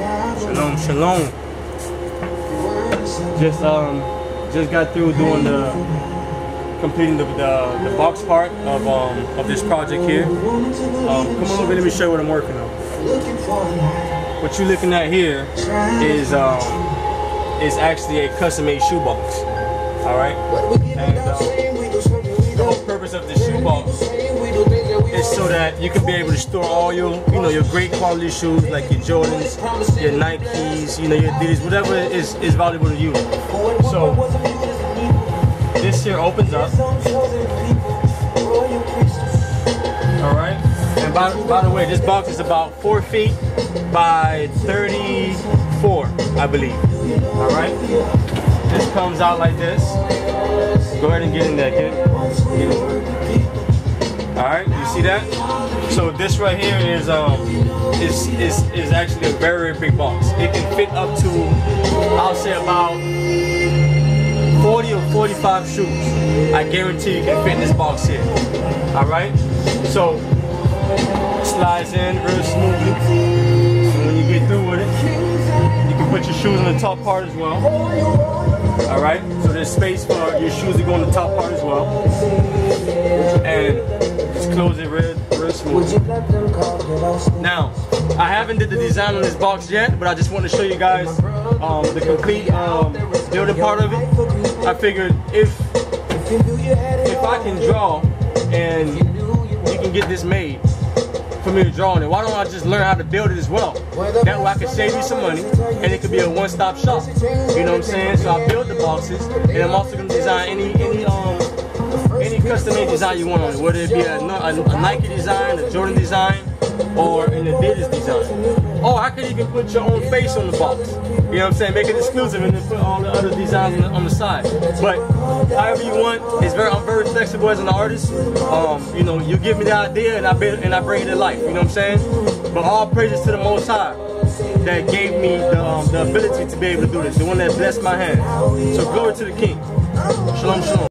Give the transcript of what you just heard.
Shalom, shalom. Just um, just got through doing the completing the, the, the box part of um of this project here. Um, come on over, let me show you what I'm working on. What you're looking at here is um is actually a custom-made shoebox. All right, and um, that you can be able to store all your, you know, your great quality shoes like your Jordans, your Nikes, you know, your Adidas, whatever is, is valuable to you. So this here opens up. All right. And by, by the way, this box is about four feet by 34, I believe. All right. This comes out like this. Go ahead and get in there, kid. All right, you see that? So this right here is um is is is actually a very, big box. It can fit up to I'll say about 40 or 45 shoes. I guarantee you can fit in this box here. All right. So slides in very smoothly. And when you get through with it, you can put your shoes in the top part as well. All right. So there's space for your shoes to go on the top part as well. And just close it real, real smooth. Now, I haven't did the design on this box yet, but I just want to show you guys um, the complete um, building part of it. I figured if if I can draw and you can get this made for me to draw on it, why don't I just learn how to build it as well? That way I can save you some money and it could be a one-stop shop. You know what I'm saying? So I build the boxes and I'm also gonna design any any um custom made design you want on it, whether it be a, a, a Nike design, a Jordan design, or an Adidas design. Or I could even put your own face on the box. You know what I'm saying? Make it exclusive and then put all the other designs on the, on the side. But however you want, it's very I'm very flexible as an artist. Um, you know, you give me the idea and I build, and I bring it to life. You know what I'm saying? But all praises to the Most High that gave me the, um, the ability to be able to do this, the one that blessed my hand. So glory to the King. Shalom, shalom.